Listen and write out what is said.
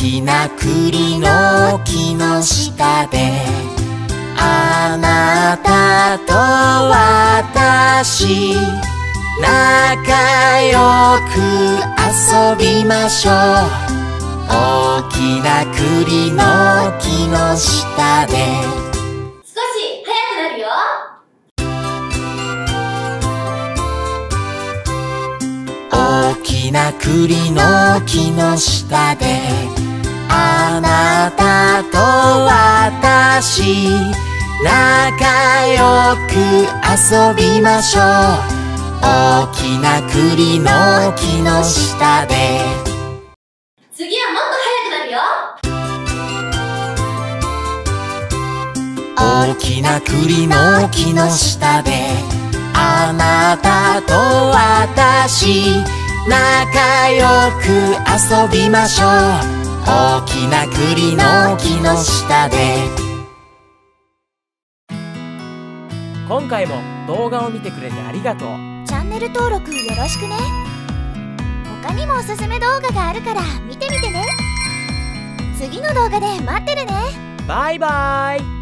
きな栗の木の下であなたと私仲良く遊びましょう。大きな栗の木の下で。少し速くなるよ。大きな栗の木の下であなたと私仲良く遊びましょう。大きな栗の木の下で。次はもっと速くなるよ。大きな栗の木の下で。あなたと私仲良く遊びましょう大きな栗の木の下で。今回も動画を見てくれてありがとう。チャンネル登録よろしくね。他にもおすすめ動画があるから見てみてね。次の動画で待ってるね。バイバイ